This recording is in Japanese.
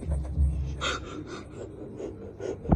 よし。